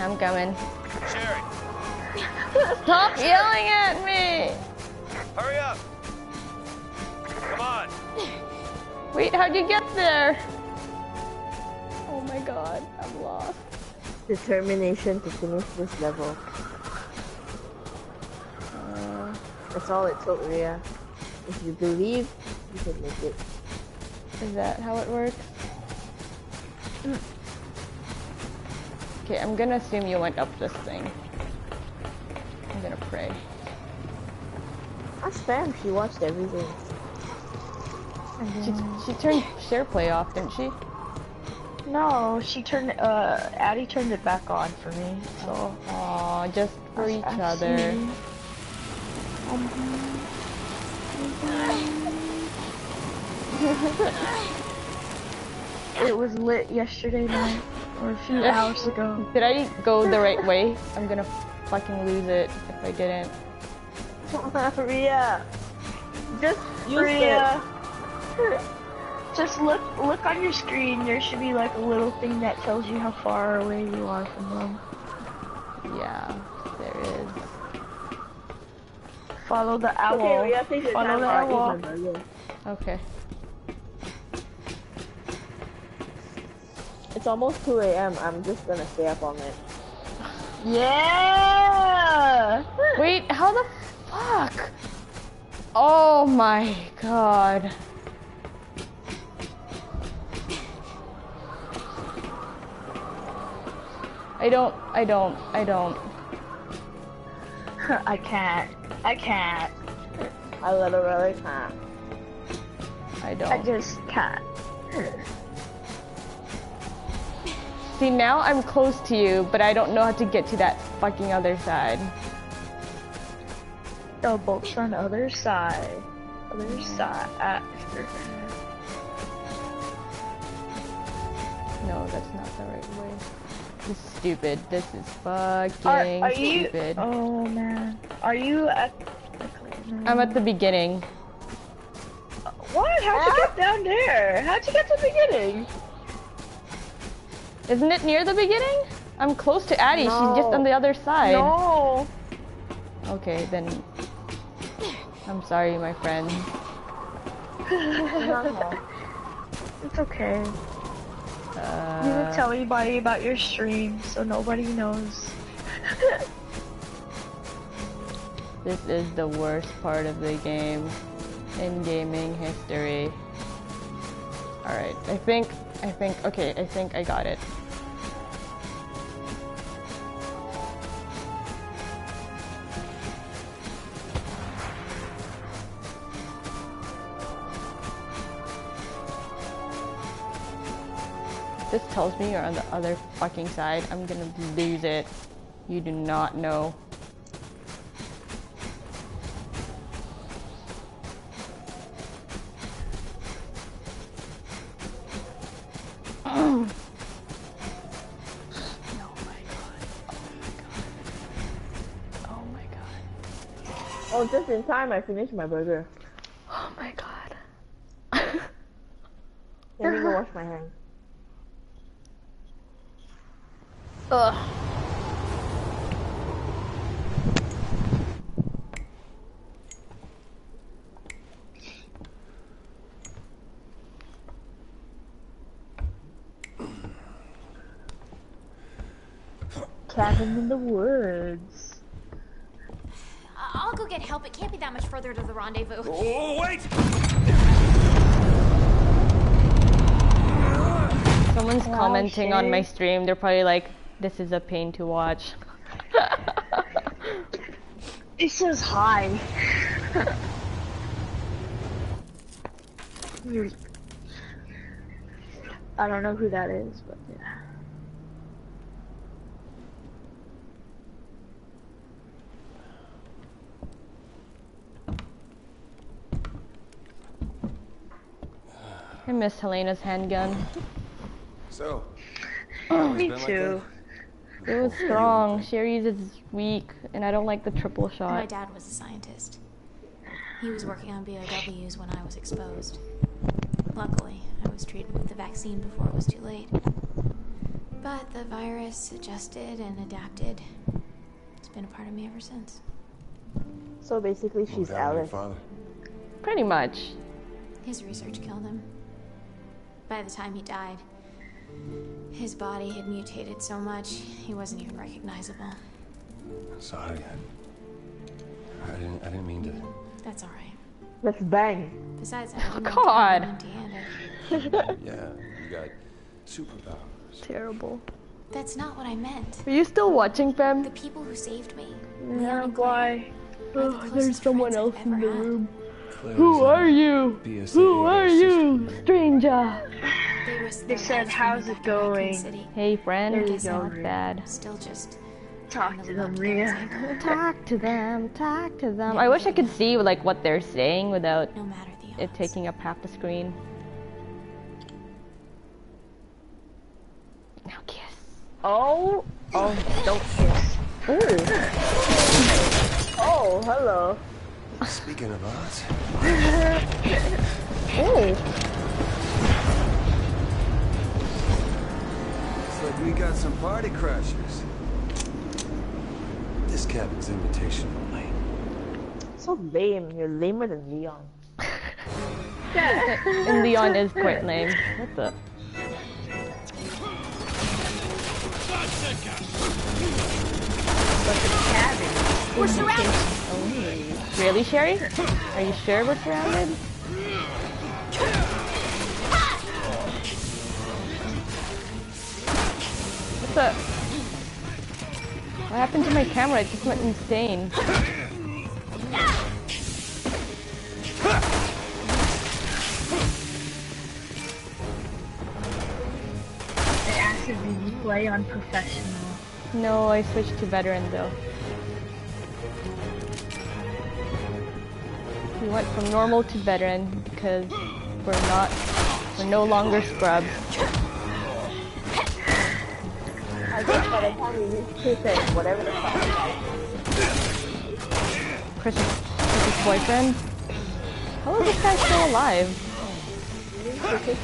I'm coming. Sherry, Stop yelling at me! hurry up. Come on. Wait, how'd you get there? Oh my god, I'm lost. Determination to finish this level. Uh, That's all it took, Ria. If you believe, you can make it. is that how it works? Okay, I'm gonna assume you went up this thing. I'm gonna pray. Ask Pam, she watched everything. She, she turned share play off, didn't she? No, she turned, uh, Addie turned it back on for me, so. Aw, just for I- each I other. It was lit yesterday night, or a few hours ago. Did I go the right way? I'm gonna fucking lose it if I didn't. Ria! Just use Ria, just look look on your screen. There should be like a little thing that tells you how far away you are from them. Yeah, there is. Follow the it. owl. Okay, Ria, take your Follow the while I eat owl. Okay. It's almost 2 a.m. I'm just gonna stay up all night. Yeah. Wait, how the fuck? Oh my god. I don't, I don't, I don't. I can't. I can't. I literally can't. I I don't. I just can't. See, now I'm close to you, but I don't know how to get to that fucking other side. The bolts on the other side. Other side. After. No, that's not the right way. This is stupid. This is fucking Are, are you? stupid. Oh man. Are you at? I'm at the beginning. What? How'd you get down there? How'd you get to the beginning? Isn't it near the beginning? I'm close to Addie. She's just on the other side. No. Okay, then. I'm sorry, my friend. It's okay. You Uh, didn't tell anybody about your stream, so nobody knows. this is the worst part of the game in gaming history. Alright, I think, I think, okay, I think I got it. This tells me you're on the other fucking side. I'm gonna lose it. You do not know. Oh my god. Oh, just in time, I finished my burger. Oh my god. Let me go wash my hands. Ugh. Cabin in the woods. I- I'll go get help. It can't be that much further to the rendezvous. Oh, oh wait! Someone's Wow, commenting on my stream. They're probably like, this is a pain to watch. It says hi. I don't know who that is, but yeah. I miss Helena's handgun. So, Me been like too. It was strong. Sherry's is weak, and I don't like the triple shot. My dad was a scientist. He was working on BOWs when I was exposed. Luckily, I was treated with the vaccine before it was too late. But the virus adjusted and adapted. It's been a part of me ever since. So basically, she's happened to your Alice. father? Pretty much. His research killed him. By the time he died, his body had mutated so much he wasn't even recognizable. Sorry. I, I didn't. I didn't mean to. That's all right. Let's bang. Besides, I didn't oh, God. want to empty-handed. Yeah, you got superpowers. Terrible. That's not what I meant. Are you still watching, Fem? The people who saved me. Yeah, why? are the closest friends I've ever had. Claire's Who are you? BSAA Who are you, stranger? They, risked They their said, "How's it back to Raccoon going?" Hey, friend. There you It's go, not bad. Still just Talk to them, up to Ria. those ankle- Talk to them. Talk to them. I wish I could see like what they're saying without No matter the it taking up half the screen. Now kiss. Oh, Oh, don't kiss. oh, hello. Speaking of odds, Oh, we got some party crashers. This cabin's invitation only. so lame. You're lamer than Leon. And Leon is quite lame. What the? We're surrounded. Really, Sherry? Are you sure we're surrounded? Up? What happened to my camera? It just went insane. They asked if you play on professional. No, I switched to veteran though. We went from normal to veteran because we're not, we're no longer scrubs. I whatever the fuck. Chris's, Chris's boyfriend. How is this guy still alive? Chris's?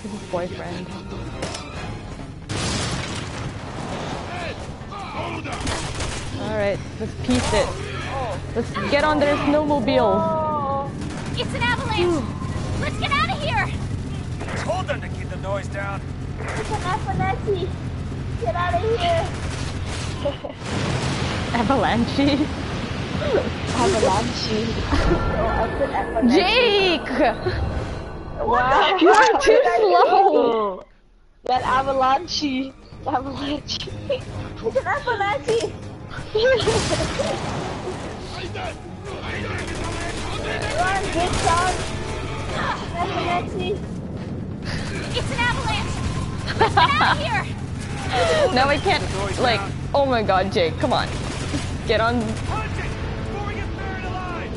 Chris's boyfriend. Alright, let's piece it. Let's get on their snowmobile. It's an avalanche. Let's get out of here. Told them to keep the noise down. It's an Apanachi. Get out of here. Avalanche. Avalanche. oh, I said Apanachi. Jake! Wow. You are too slow! That avalanche. Avalanche. it's an avalanche. Run, good son. Avalanche. It's an avalanche. Let's get out of here. Now I can't, like, oh my god, Jake, come on. Get on. Punch it before we get buried alive.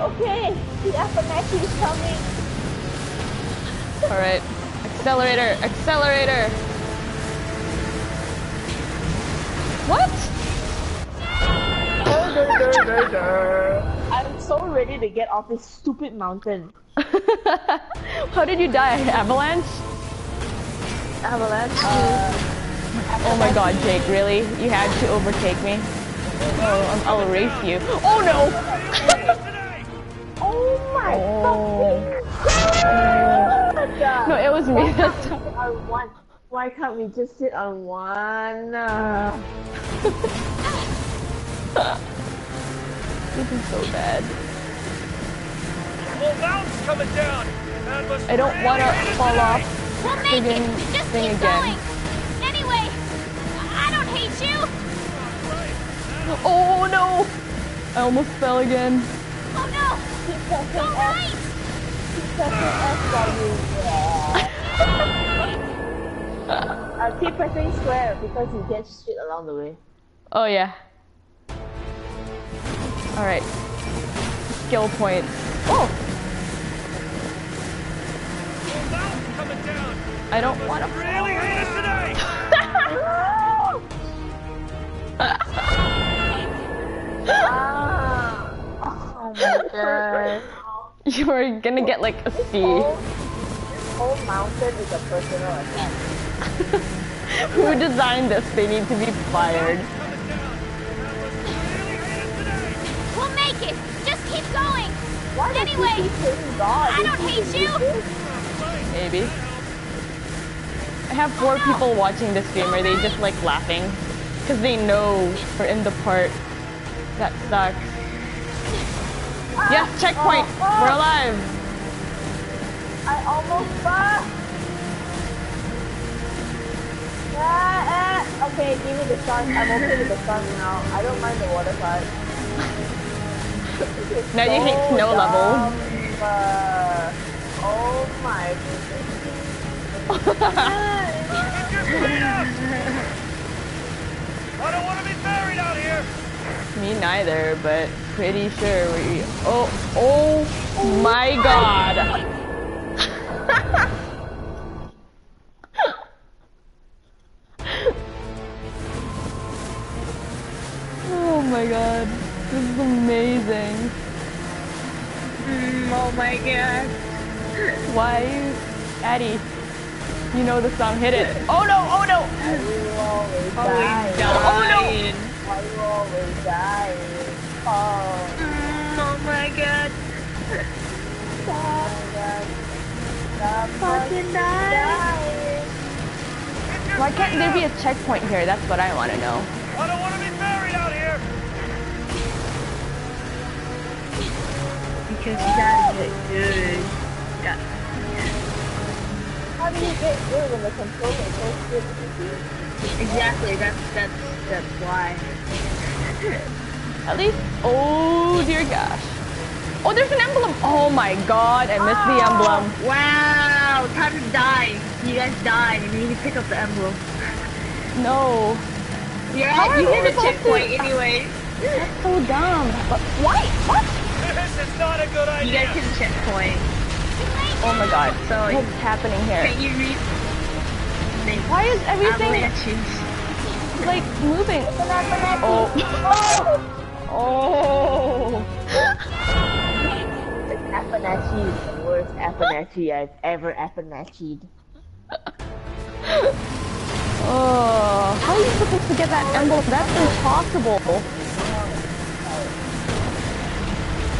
Okay, the avalanche is coming. Alright. Accelerator, accelerator! What? I'm so ready to get off this stupid mountain. How did you die? Avalanche? Avalanche. Uh, Oh my god, Jake, really? You had to overtake me? Oh, I'm- I'll erase you. Oh no! oh my Oh. god. No, it was me this time. Sit on one. Why can't we just sit on one? Uh, This is so bad. Whole mountain's coming down. I don't want to fall off We'll make it. Just thing keep again. going. Oh no! I almost fell again. Oh no. keep pressing All F. right. Keep pressing F while you. Uh, keep pressing square because you get shit along the way. Oh yeah. Alright. Skill points. Oh! Whole mountain's coming down. I don't want to. Really hit us tonight. Oh my. You are gonna get like a C. Whole, this whole mountain is a personal attack. Who designed this? They need to be fired. We'll make it. Just keep going. Why does Anyway, he keep hitting God? I don't hate you. Maybe. I have four people watching this stream. Are they just like laughing? Because they know we're in the part that sucks. Yes, checkpoint. We're alive. I almost fucked. Ah, ah. Okay, give me the shark. I'm okay with the shark now. I don't mind the water part. Now you hate so snow level. oh my don't want to be buried out here. Me neither, but pretty sure we. Oh, oh my god. oh my god. This is amazing. oh my god. Why? Addie, you know the song. Hit it. Oh no, oh no. Why oh, you always Always dying? dying. Why you always dying? Oh, Mm, oh my god. my God. Stop Fucking die. dying. Why can't there be a checkpoint here? That's what I want to know. I don't want to be buried out here. Because you gotta get good. Got How do you get good when the controller is so good to? Exactly, that's that's that's why. At least, oh dear gosh. Oh, there's an emblem. Oh my god, I missed the oh, emblem. Wow, time to die. You guys died and you need to pick up the emblem. No, Yeah, How are you we hit a supposed to- checkpoint anyway. that's so dumb. But why? What? This is not a good idea. You idea. guys hit a checkpoint. Oh my god. So- What's happening here? Can you read? Why is everything Avalanches. like moving? Oh. Oh. The Apanachi is the worst Apanachi I've ever Apanachied. Oh. How are you supposed to get that emblem? That's impossible.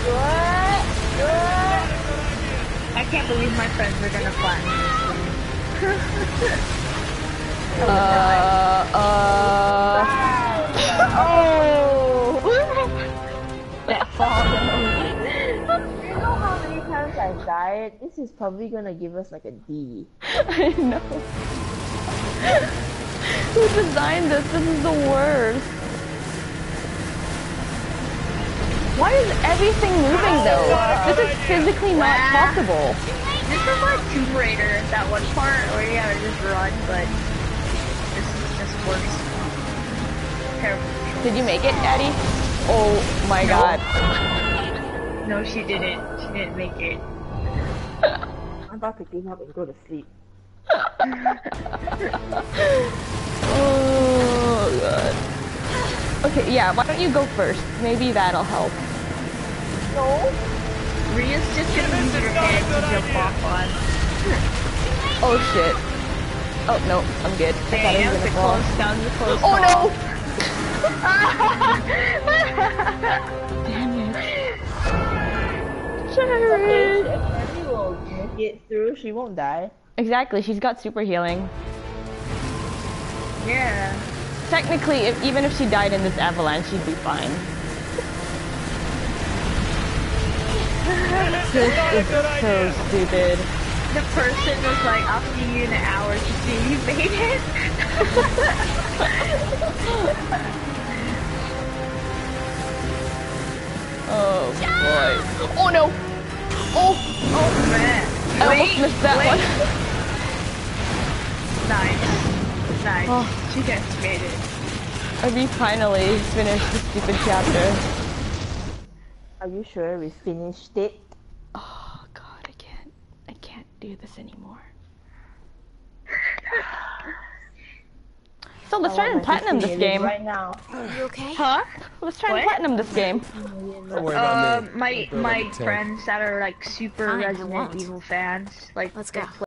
What? What? I can't believe my friends are gonna flatten this. Uh. Uh. Oh. That fall. You know how many times I've died? This is probably gonna give us like a D. I know. Who designed this? This is the worst. Why is everything moving though? Oh this is physically not possible. This is like Tomb Raider, that one part where you gotta just run, but this just works. Terrible. Did you make it, Daddy? Oh my god. No, she didn't. She didn't make it. I'm about to give up and go to sleep. Oh god. Okay, yeah, why don't you go first? Maybe that'll help. No? Ria's just gonna use her head to jump off on. Oh shit. Oh no, I'm good. I thought I was that was a gonna fall. close, that was a close Oh call. no! Damn it. Okay, Jared. if Emily will make it through, she won't die. Exactly, she's got super healing. Yeah. Technically, if, even if she died in this avalanche, she'd be fine. This is not a good So stupid. The person was like, I'll see you in an hour to see you made it. Oh boy. Oh no! Oh! Oh man. I Wait, almost missed that wait. one. Nice. Nice. Oh. You guys made it. We finally finished the stupid chapter. Are you sure we finished it? Oh god, I can't. I can't do this anymore. So let's try I and platinum this game. Right now. You okay? Huh? Let's try and platinum this game. Don't Uh, my my up a tank. friends that are like super Resident. Evil fans, like Let's go. play